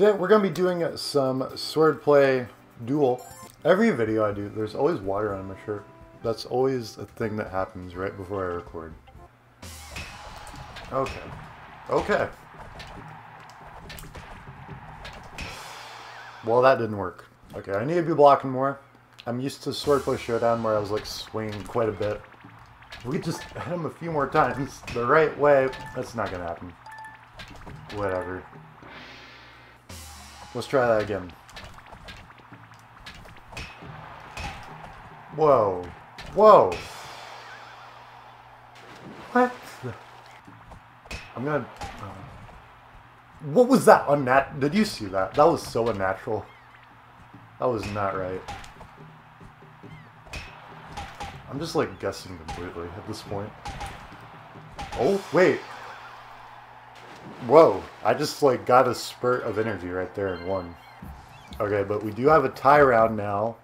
Today we're going to be doing some swordplay duel. Every video I do, there's always water on my shirt. That's always a thing that happens right before I record. Okay. Okay. Well, that didn't work. Okay, I need to be blocking more. I'm used to Swordplay Showdown where I was like swinging quite a bit. We just hit him a few more times the right way, that's not gonna happen. Whatever. Let's try that again. Whoa. Whoa. What? I'm gonna... Uh, what was that? Unnat... Did you see that? That was so unnatural. That was not right. I'm just like guessing completely at this point. Oh, wait. Whoa, I just like got a spurt of energy right there and won. Okay, but we do have a tie round now.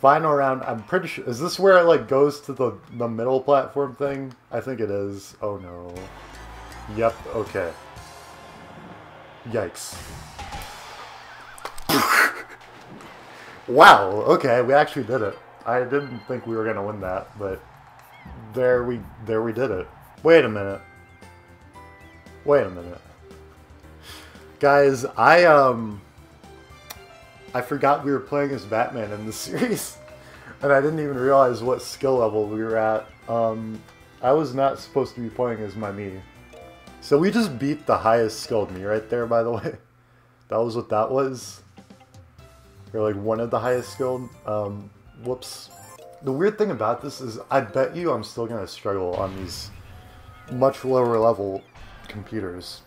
Final round, I'm pretty sure, is this where it like goes to the, the middle platform thing? I think it is. Oh no. Yep, okay. Yikes. wow, okay, we actually did it. I didn't think we were gonna win that, but there we there we did it. Wait a minute. Wait a minute. Guys, I, um... I forgot we were playing as Batman in the series. And I didn't even realize what skill level we were at. Um, I was not supposed to be playing as my me. So we just beat the highest skilled me right there, by the way. That was what that was. Or like one of the highest skilled. Um, whoops. The weird thing about this is I bet you I'm still going to struggle on these much lower level computers.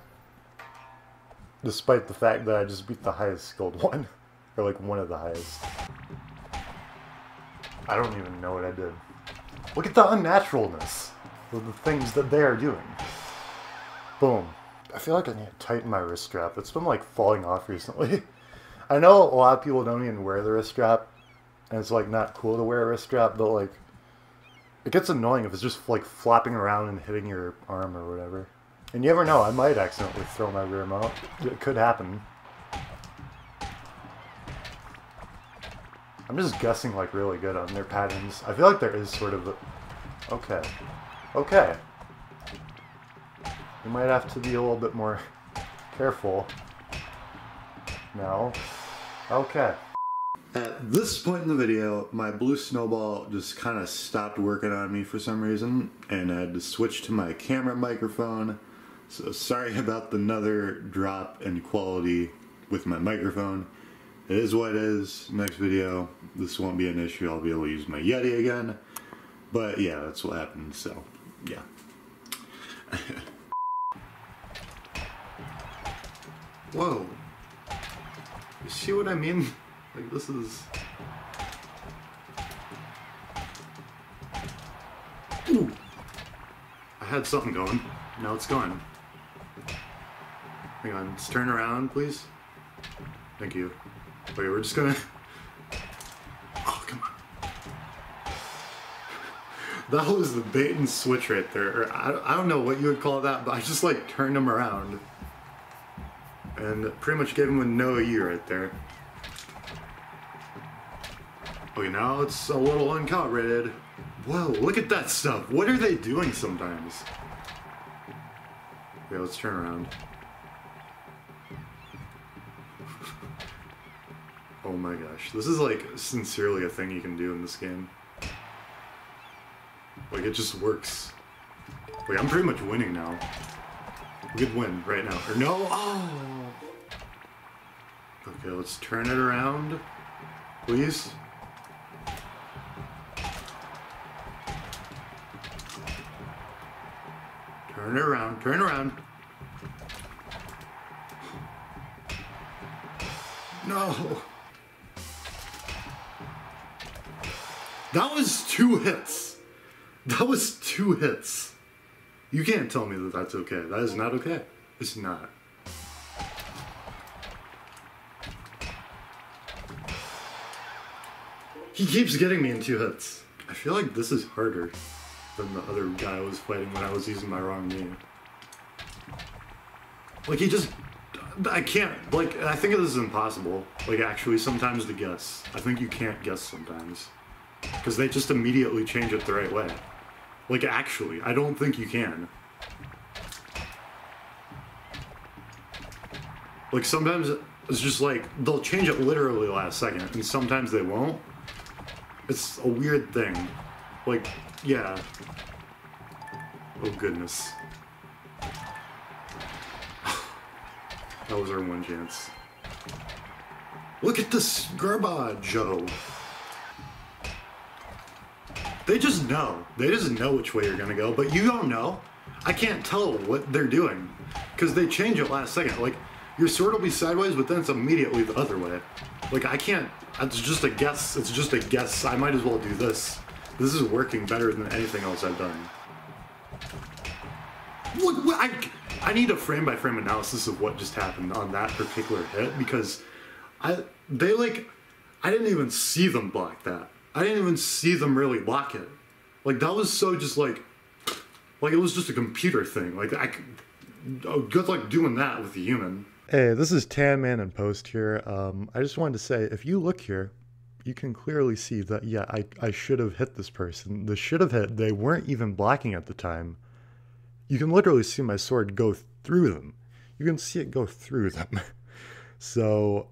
Despite the fact that I just beat the highest skilled one. or like one of the highest. I don't even know what I did. Look at the unnaturalness of the things that they are doing. Boom. I feel like I need to tighten my wrist strap. It's been like falling off recently. I know a lot of people don't even wear the wrist strap, and it's like not cool to wear a wrist strap, but like it gets annoying if it's just like flopping around and hitting your arm or whatever. And you never know, I might accidentally throw my Wiimote. It could happen. I'm just guessing like really good on their patterns. I feel like there is sort of a... Okay. Okay. You might have to be a little bit more careful. No. Okay. At this point in the video, my blue snowball just kind of stopped working on me for some reason, and I had to switch to my camera microphone. So sorry about the another drop in quality with my microphone. It is what it is. Next video, this won't be an issue. I'll be able to use my Yeti again. But yeah, that's what happened, so yeah. Whoa. You see what I mean? Like this is... Ooh. I had something going. Now it's gone. Hang on, let's turn around, please. Thank you. Okay, we're just gonna... Oh, come on. That was the bait and switch right there. I, I don't know what you would call that, but I just like turned him around. And pretty much gave him a no E right there. Okay, now it's a little uncalibrated. Whoa, look at that stuff. What are they doing sometimes? Okay, let's turn around. Oh my gosh. This is like sincerely a thing you can do in this game. Like it just works. Like I'm pretty much winning now. We could win right now. Or no! Oh! Okay, let's turn it around. Please. Turn it around, turn around. No. That was two hits. That was two hits. You can't tell me that that's okay. That is not okay. It's not. He keeps getting me in two hits. I feel like this is harder than the other guy I was fighting when I was using my wrong name. Like he just I can't, like, I think this is impossible. Like, actually, sometimes to guess. I think you can't guess sometimes. Because they just immediately change it the right way. Like, actually, I don't think you can. Like, sometimes it's just like, they'll change it literally last second, and sometimes they won't. It's a weird thing. Like, yeah. Oh, goodness. That was our one chance. Look at this garbage, Joe. They just know. They just know which way you're gonna go, but you don't know. I can't tell what they're doing because they change it last second. Like your sword will be sideways, but then it's immediately the other way. Like I can't. It's just a guess. It's just a guess. I might as well do this. This is working better than anything else I've done. What? I, I need a frame by frame analysis of what just happened on that particular hit because I they like I didn't even see them block that. I didn't even see them really block it. Like that was so just like like it was just a computer thing. Like I oh, good luck doing that with a human. Hey, this is Tanman in Post here. Um, I just wanted to say if you look here, you can clearly see that yeah, I, I should have hit this person. The should have hit, they weren't even blocking at the time you can literally see my sword go through them. You can see it go through them. so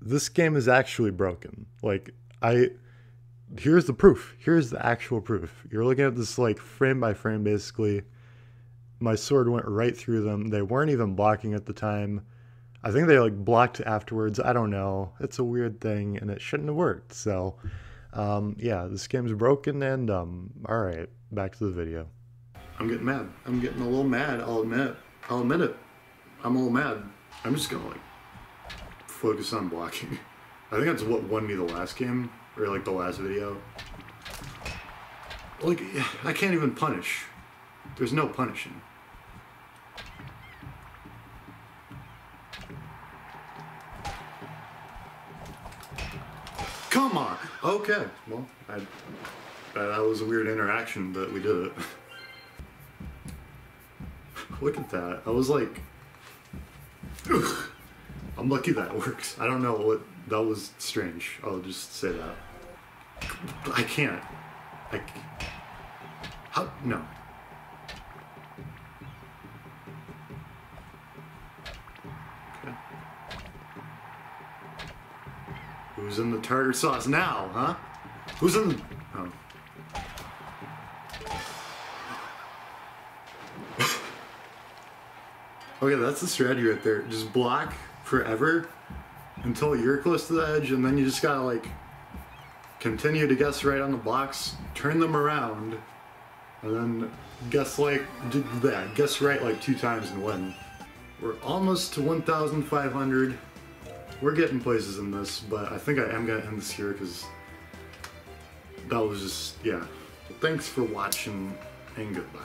this game is actually broken. Like I here's the proof. Here's the actual proof. You're looking at this like frame by frame basically. My sword went right through them. They weren't even blocking at the time. I think they like blocked afterwards. I don't know. It's a weird thing and it shouldn't have worked. So um, yeah, this game's broken and um, all right, back to the video. I'm getting mad. I'm getting a little mad. I'll admit. I'll admit it. I'm a little mad. I'm just gonna like focus on blocking. I think that's what won me the last game or like the last video. Like I can't even punish. There's no punishing. Come on. Okay. Well, I, that was a weird interaction, but we did it. Look at that. I was like, ugh. I'm lucky that works. I don't know what, that was strange. I'll just say that. I can't. I. How, no. Okay. Who's in the tartar sauce now, huh? Who's in the, oh. Okay, that's the strategy right there. Just block forever until you're close to the edge, and then you just gotta like continue to guess right on the blocks, turn them around, and then guess like that. guess right like two times and win. We're almost to 1,500. We're getting places in this, but I think I am gonna end this here because that was just yeah. Thanks for watching and goodbye.